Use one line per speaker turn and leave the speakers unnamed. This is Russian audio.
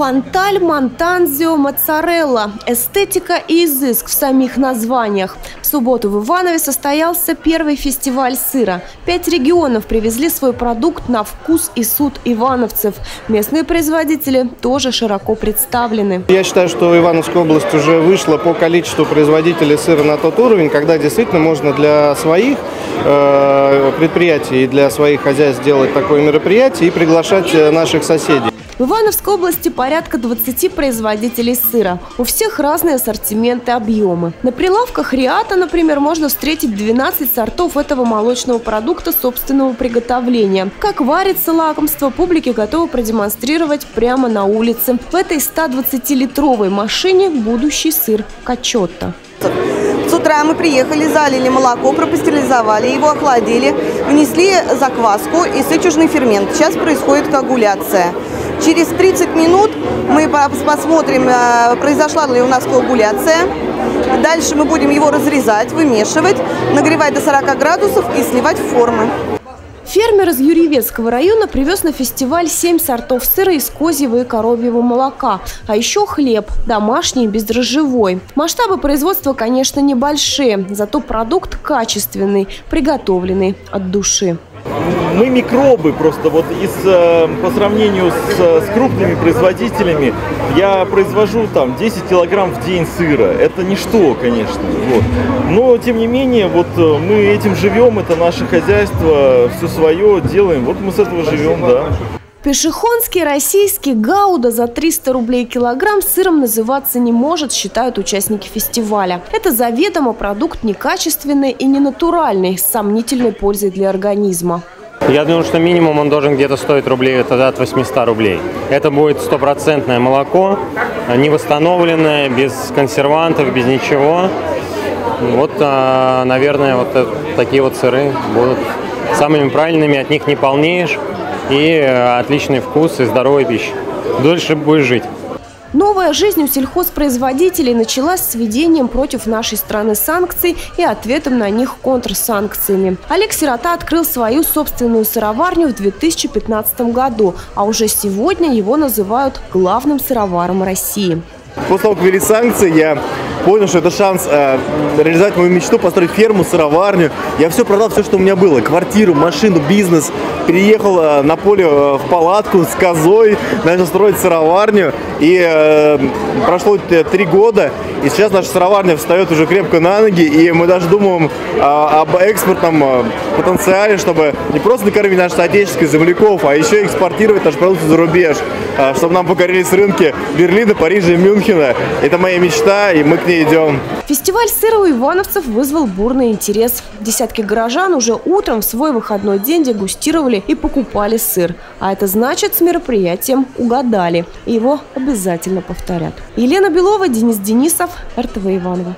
Фонталь, Монтанзио, Моцарелла. Эстетика и изыск в самих названиях. В субботу в Иванове состоялся первый фестиваль сыра. Пять регионов привезли свой продукт на вкус и суд ивановцев. Местные производители тоже широко представлены.
Я считаю, что Ивановская область уже вышла по количеству производителей сыра на тот уровень, когда действительно можно для своих э, предприятий и для своих хозяйств сделать такое мероприятие и приглашать э, наших соседей.
В Ивановской области порядка 20 производителей сыра. У всех разные ассортименты, объемы. На прилавках Риата, например, можно встретить 12 сортов этого молочного продукта собственного приготовления. Как варится лакомство, публике готовы продемонстрировать прямо на улице. В этой 120-литровой машине будущий сыр качотто.
С утра мы приехали, залили молоко, пропастеризовали его, охладили, внесли закваску и сычужный фермент. Сейчас происходит коагуляция. Через 30 минут мы посмотрим, э, произошла ли у нас коагуляция. Дальше мы будем его разрезать, вымешивать, нагревать до 40 градусов и сливать в формы.
Фермер из Юрьевецкого района привез на фестиваль 7 сортов сыра из козьего и коровьего молока, а еще хлеб, домашний, бездрожжевой. Масштабы производства, конечно, небольшие, зато продукт качественный, приготовленный от души
мы микробы просто вот из, э, по сравнению с, с крупными производителями я произвожу там 10 килограмм в день сыра. Это ничто, конечно. Вот. Но тем не менее, вот э, мы этим живем, это наше хозяйство, все свое делаем. Вот мы с этого живем, да.
Пешехонский российский гауда за 300 рублей килограмм сыром называться не может, считают участники фестиваля. Это заведомо продукт некачественный и ненатуральный, с сомнительной пользой для организма.
Я думаю, что минимум он должен где-то стоить рублей это от 800 рублей. Это будет стопроцентное молоко, не восстановленное, без консервантов, без ничего. Вот, а, наверное, вот такие вот сыры будут самыми правильными, от них не полнеешь и э, отличный вкус и здоровая пища. Дольше будешь жить.
Новая жизнь у сельхозпроизводителей началась с введением против нашей страны санкций и ответом на них контрсанкциями. Олег Сирота открыл свою собственную сыроварню в 2015 году, а уже сегодня его называют главным сыроваром России.
После того, как ввели санкции, я понял, что это шанс э, реализовать мою мечту, построить ферму, сыроварню. Я все продал, все, что у меня было. Квартиру, машину, бизнес. Переехал э, на поле э, в палатку с козой, начал строить сыроварню. И э, прошло три года, и сейчас наша сыроварня встает уже крепко на ноги, и мы даже думаем э, об экспортном э, потенциале, чтобы не просто накормить наших отечественных земляков, а еще экспортировать нашу продукцию за рубеж, э, чтобы нам покорились рынки Берлина, Парижа и Мюнхена. Это моя мечта, и мы к ней идем.
Фестиваль сыра у ивановцев вызвал бурный интерес. Десятки горожан уже утром в свой выходной день дегустировали и покупали сыр. А это значит, с мероприятием угадали. Его обязательно повторят. Елена Белова, Денис Денисов, РТВ Иваново.